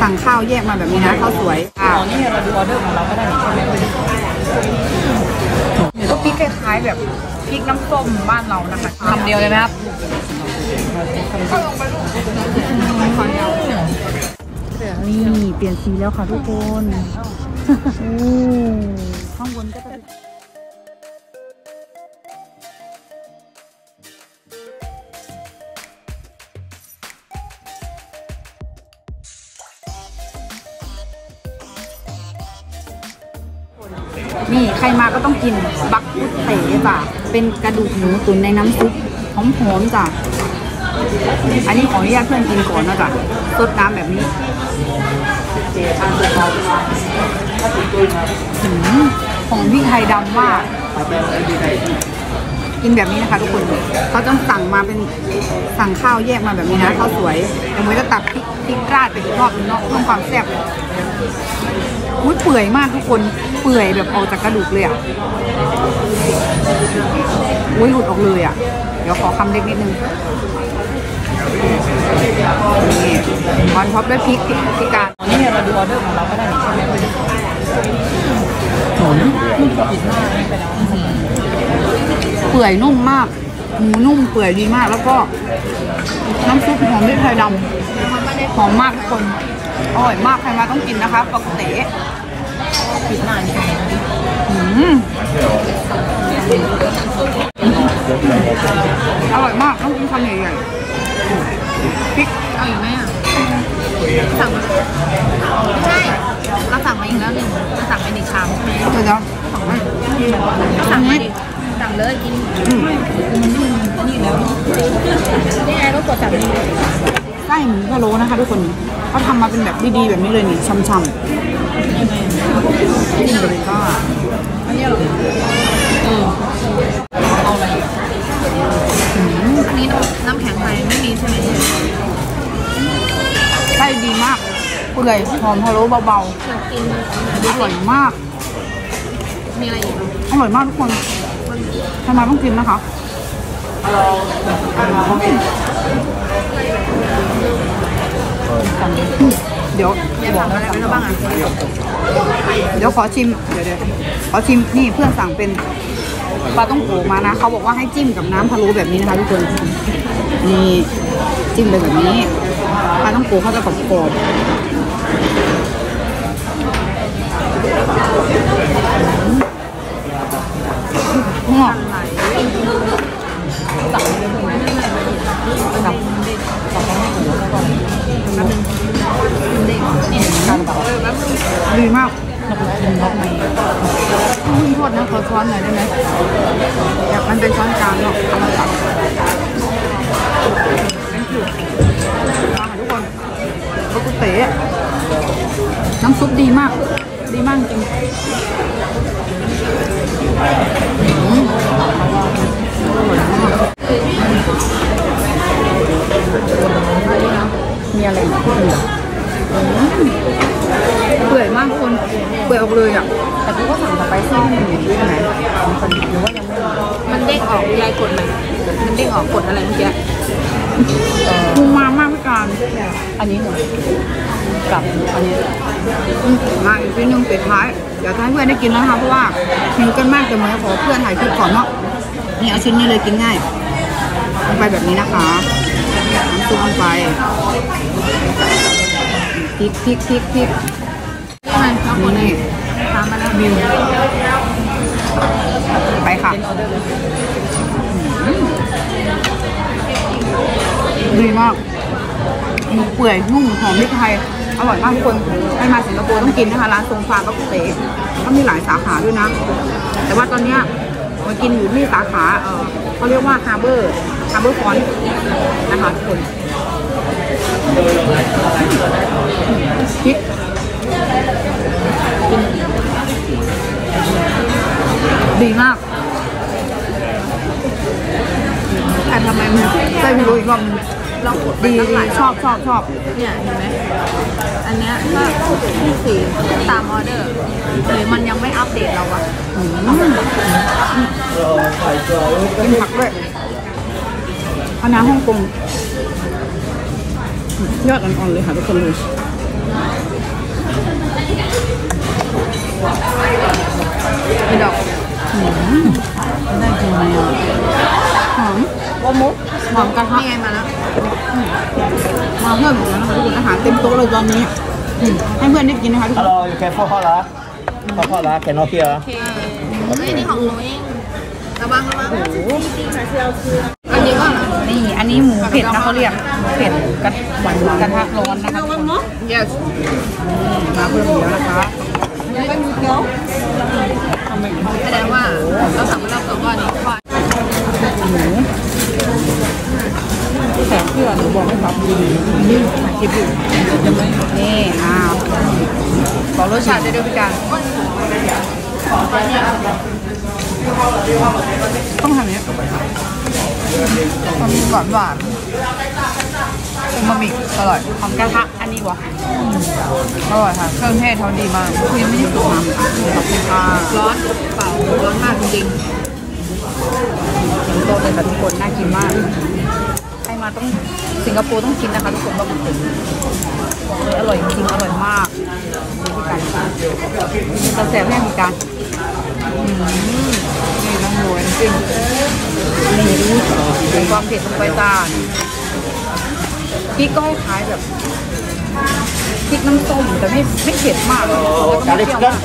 สั่งข้าวแยกมาแบบนี้นะข้าวสวยอ๋อ่าอนี่เราดูออเดอร์ของเราก็ได้นี่ใช่ไหมก็พริกคล้ายๆแบบพริกน้ำส้มบ้านเรานะคะคำเดียวเลยไหมครับนี่เปลี่ยนสีแล้วค่ะทุกคนโอ้ข้างบนก็จะ นี่ใครมาก็ต้องกินบักกุเต๋จ้ะเป็นกระดูกหมูตุ๋นในน้ำซุปหอมๆจ้ะอันนี้ขออนุญาตเพื่อนกินก่อนนะจ๊ะสดน้ำแบบนี้หืมของพริกไทยดำมากกินแบบนี้นะคะทุกคนเขาต้องสั่งมาเป็นสั่งข้าวแยกมาแบบนี้นะข้าวสวยเดี๋ยวมันจะตักพริก ริกราดไปอีกรอบนึงเนาะเพิ่มความแซ่บอุ้ยเปื่อยมากทุกคนเปื่อยแบบออกจากกระดูกเลยอะอุ้ยหลุดออกเลยอะ เดี๋ยวขอคำเล็กนิดนึงนี่ on top ด้วยพริกพริกพริกการอ๋อนี่เราดูออเดอร์ของเราก็ได้นี่ใช่ไหมเปื่อยนุ่มมาก หมูนุ่มเปื่อยดีมาก แล้วก็น้ำซุปหอมพริกไทยดำหอมมากทุกคนอร่อยมากใครมาต้องกินนะคะปกติปิดนานี่อืมอร่อยมากต้องกินคำใหญ่ๆพริกเอาอยไหมอะสั่ง นี่ไงก็กดสั่งนี่ไส้หมูพะโล้นะคะทุกคนเขาทำมาเป็นแบบดีๆแบบนี้เลยนี่ช่ำๆจิ้มเลยก็อันนี้เหรอเออเอาอะไรอันนี้น้ำแข็งไทยไม่มีใช่ไหมไส้ดีมากเปื่อยหอมพะโล้เบาอยากกินๆอร่อยมาก มีอะไรอีกอร่อยมากทุกคนทำไมต้องกินนะคะ เดี๋ยวอยากอะไรไปแล้วบ้างอะเดี๋ยวขอชิมเดี๋ยวเดี๋ยวขอชิมนี่เพื่อนสั่งเป็นปลาต้องโกมานะเขาบอกว่าให้จิ้มกับน้ำพะโล้แบบนี้นะคะทุกคนนี่จิ้มไปแบบนี้ปลาต้องโกเขาจะกรอบ อช้อนหน่อยได้ไหมอยากมันเป็นช้อนกลางเนาะเอามาตัก thank you มาค่ะทุกคนโรกุเตะน้ำซุปดีมาก ดีมากจริงมีอะไรอีกที่ดีอะอืม เปื่อยมากทุกคนเปื่อยออกเลยอะแต่กูก็สั่งสไปซี่ให้มันอยู่ด้วยใช่ไหมหรือว่ายังไม่มีมันเด้งออกยายกดไหมมันเด้งออกกดอะไรเมื่อกี้พุงมามากพี่การอันนี้หนึ่งกับอันนี้อืมมาอีกทีหนึงปิดท้ายเดี๋ยวจะให้เพื่อนได้กินแล้วนะคะเพราะว่าหิวกันมากแต่เมื่อขอเพื่อนถ่ายคลิปก่อนเนาะนี่เอาชิ้นนี้เลยกินง่ายลงไปแบบนี้นะคะน้ำซุปลงไป พริกพริกพริกพริกนี่มันเอากดเลยนี่ตามมาแล้วบิวไปค่ะดีมากหมูเปื่อยนุ่มหอมพริกไทยอร่อยมากทุกคนไปมาสิงคโปร์ต้องกินนะคะร้านทรงฟาก็เต๋ก็มีหลายสาขาด้วยนะ แต่ว่าตอนเนี้ยมากินอยู่ที่สาขาเออเขาเรียกว่าฮาร์เบอร์ฮาร์เบอร์ฟอนนะคะทุกคน พริกดีมากแต่ทำไมมันใส่พิโรอีกรอบนึงลองกดดีตั้งดีลายชอบชอบชอบเนี่ยเห็นไหมอันเนี้ยก็ที่สี่ตามออเดอร์หรือมันยังไม่อัปเดตเราอะอืมกินผักด้วยคณะน้าฮ่องกงยอดอ่อนๆเลยค่ะทุกคนเลยมี ดอกได้กินไหมอะหอมว่ามุกหอมกระทะนี่ไงมาแล้วมาเพิ่มอีกแล้วนะคะทุกคนอาหารเต็มโต๊ะเลยตอนนี้อืมให้เพื่อนได้กินนะคะทุกคน Hello, you can for hot lah. For hot lah, cannot hear. เฮ้ยนี่ของหนูเองระวังระวังอั นนี้ก็เหรอนี่อันนี้หมูเผ็ดนะเขาเรียกหมูเผ็ดกระหวานกระทะร้อนนะคะทุกคน yes มาเพิ่มอีกแล้วนะคะแสดงว่าเราสั่งมาแล้วก่อนว่านี่ว่าหมูแถมเพื่อนหนูบอกให้ครับนี่ถ่ายคลิปอยู่นี่อ้าวบอกรสชาติได้ด้วยพี่การต้องทำอย่างนี้มันหวานหวานๆเป็นบะหมี่อร่อยหอมกระทะอันนี้วะอร่อยค่ะ เครื่องเทศเขาดีมากคือยังไม่ได้สุกนะขอบคุณค่ะร้อนเปล่าร้อนมากจริงโตเลยค่ะทุกคนน่ากินมากใครมาต้องสิงคโปร์ต้องกินนะคะทุกคนบะหมี่เข็มบอกเลยอร่อยจริงๆอร่อยมากดูพี่การเราแสบแม่มีการอืมนี่น้ำโรยจริงนี่ดู ใส่ความเผ็ดลงไปตาพริกก็ให้คล้ายแบบพริกน้ำส้มแต่ไม่ไม่เผ็ดมากแล้วก็ไม่เปรี้ยวมาก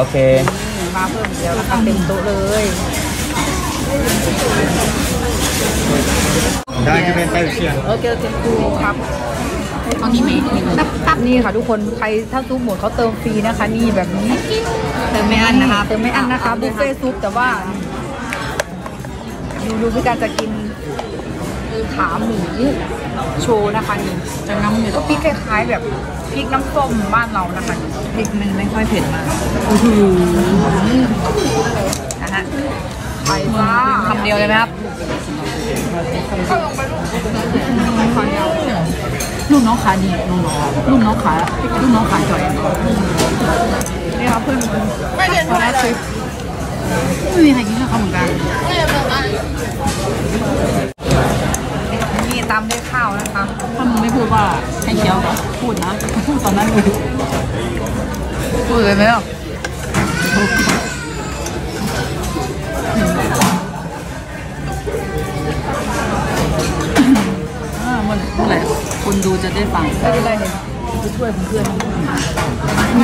Okay. นี่มาเพิ่มอีกแล้วนะคะเต็มโต๊ะเลย Dah you can tell here. โอเคโอเคครูครับๆตอนนี้ไหมตับตับนี่ค่ะทุกคนใครถ้าซุปหมดเขาเติมฟรีนะคะ นี่แบบนี้เติมไม่อั้นนะคะเติมไม่อั้นนะคะบุฟเฟ่ต์ซุปแต่ว่า ดูดูพี่การจะกินขาหมูโชว์นะคะนี่จะน้ำอยู่ก็พริกคล้ายๆแบบพริกน้ำส้มบ้านเรานะคะพริกมันไม่ค่อยเผ็ดมากนะฮะไปจ้าคำเดียวเลยไหมครับลูกน้องขาดีน้องๆลูกน้องขาลูกน้องขาจ่อยนี่ค่ะเพื่อนไม่เผ็ดหัวหน้าเชฟ ไม่มีใครกินกับเขาเหมือนกันนี่ตามด้วยข้าวนะคะถ้ามึงไม่พูดว่าให้เคี้ยวพูดนะพูดตอนนั้นเลยพูดเลยไหมอะอ่ามันเมื่อไหร่คนดูจะได้ฟังไม่เป็นไรเลยจะช่วยเพื่อนๆ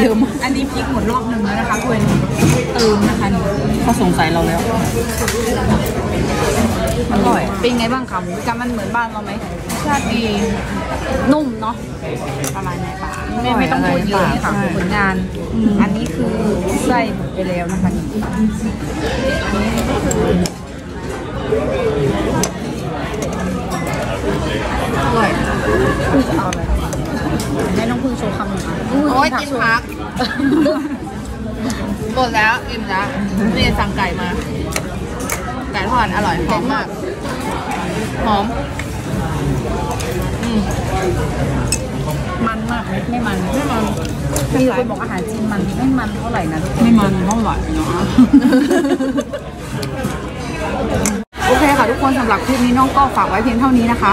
เยอะมากอันนี้พริกหมดรอบหนึ่งแล้วนะคะเพื่อนเติมนะคะนี่เขาสงสัยเราแล้วอร่อยเป็นไงบ้างคะหมูกรมันเหมือนบ้านเราไหมชาติดีนุ่มเนาะอะไรในปากไม่ไม่ต้องพูดเยอะค่ะผลงาน อันนี้คือไส้หมดไปแล้วนะคะนี่อันนี้อร่อยคือจะเอาอะไรให้น้องพึ่งโชว์คำหนึ่งค่ะ โอ้ยกินพักหมดแล้วอิ่มแล้วนี่ สั่งไก่มา ไก่ทอดอร่อยหอมมาก หอม อืมมันมากไหมไม่มันไม่มันมีคนบอกอาหารจีนมันไม่มันเท่าไหร่นะทุกคนไม่มันเท่าไหร่เนาะโอเคค่ะทุกคนสำหรับคลิปนี้น้องก็ฝากไว้เพียงเท่านี้นะคะ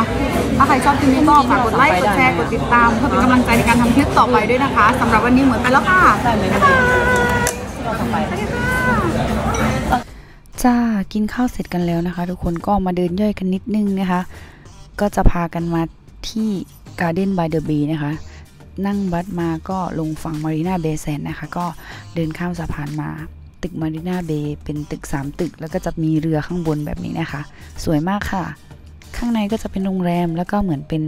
ถ้าใครชอบคลิปนี้ก็ฝากกดไลค์กดแชร์กดติดตามเพื่อเป็นกำลังใจในการทำคลิปต่อไปด้วยนะคะสำหรับวันนี้เหมือนไปแล้วค่ะได้ไหมนะเราต่อไป จ้ากินข้าวเสร็จกันแล้วนะคะ ทุกคนก็มาเดินย่อยกันนิดนึงนะคะ ก็จะพากันมาที่ Garden by the Bay นะคะ นั่งบัสมาก็ลงฝั่ง Marina Bay Sand นะคะ ก็เดินข้ามสะพานมาตึก Marina Bay เป็นตึก 3 ตึก แล้วก็จะมีเรือข้างบนแบบนี้นะคะ สวยมากค่ะ ข้างในก็จะเป็นโรงแรมแล้วก็เหมือนเป็น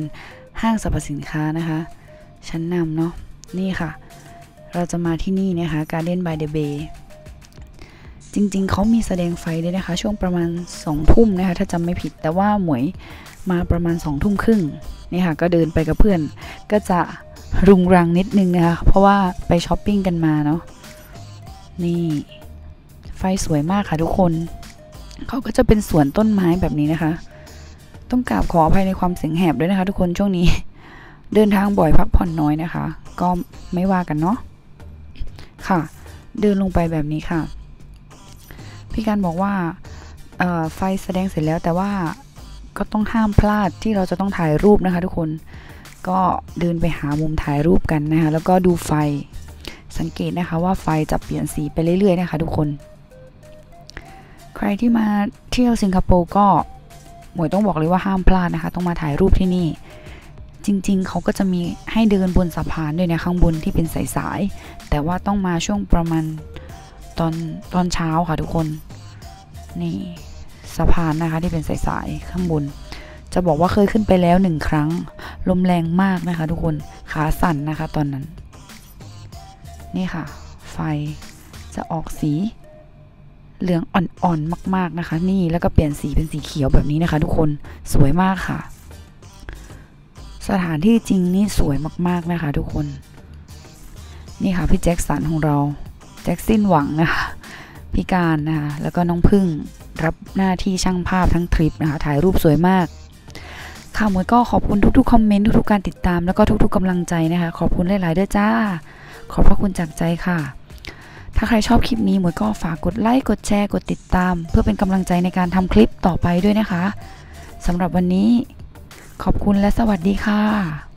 ห้างสรรพสินค้านะคะ ชั้นนำเนาะนี่ค่ะ เราจะมาที่นี่นะคะ Garden by the Bay จริง ๆ เขามีแสดงไฟด้วยนะคะ ช่วงประมาณ2องทุ่มนะคะ ถ้าจำไม่ผิด แต่ว่าหมวยมาประมาณ2องทุ่มครึ่งนี่ค่ะ ก็เดินไปกับเพื่อน ก็จะรุงรังนิดนึงนะคะ เพราะว่าไปช้อปปิ้งกันมาเนาะ นี่ ไฟสวยมากค่ะทุกคน เขาก็จะเป็นสวนต้นไม้แบบนี้นะคะ ต้องกราบขออภัยในความเสียงแหบด้วยนะคะ ทุกคนช่วงนี้ เดินทางบ่อยพักผ่อนน้อยนะคะ ก็ไม่ว่ากันเนาะ ค่ะ เดินลงไปแบบนี้ค่ะ พี่การบอกว่าไฟแสดงเสร็จแล้วแต่ว่าก็ต้องห้ามพลาดที่เราจะต้องถ่ายรูปนะคะ ทุกคนก็เดินไปหามุมถ่ายรูปกันนะคะแล้วก็ดูไฟสังเกตนะคะว่าไฟจะเปลี่ยนสีไปเรื่อยๆนะคะ ทุกคน ใครที่มาเที่ยวสิงคโปร์ก็หมวยต้องบอกเลยว่าห้ามพลาดนะคะ ต้องมาถ่ายรูปที่นี่ จริงๆ เขาก็จะมีให้เดินบนสะพานด้วยนะข้างบนที่เป็นสายๆแต่ว่าต้องมาช่วงประมาณตอนตอนเช้าค่ะทุกคน นี่สะพานนะคะที่เป็นสายๆข้างบน จะบอกว่าเคยขึ้นไปแล้วหนึ่งครั้ง ลมแรงมากนะคะ ทุกคนขาสั่นนะคะ ตอนนั้น นี่ค่ะ ไฟจะออกสีเหลืองอ่อนๆมาก ๆนะคะ นี่แล้วก็เปลี่ยนสีเป็นสีเขียวแบบนี้นะคะ ทุกคนสวยมากค่ะ สถานที่จริงนี่สวยมากๆนะคะ ทุกคน นี่ค่ะพี่แจ็คสันของเราแจ็คสิ้นหวังนะคะ พี่การนะคะแล้วก็น้องพึ่งรับหน้าที่ช่างภาพทั้งทริปนะคะถ่ายรูปสวยมากค่ะมวยก็ขอบคุณทุกๆคอมเมนต์ทุกๆการติดตามแล้วก็ทุกๆกำลังใจนะคะ ขอบคุณหลายๆด้วยจ้า ขอบพระคุณจากใจค่ะ ถ้าใครชอบคลิปนี้หมวยก็ฝากกดไลค์กดแชร์กดติดตาม เพื่อเป็นกำลังใจในการทำคลิปต่อไปด้วยนะคะสำหรับวันนี้ ขอบคุณและสวัสดีค่ะ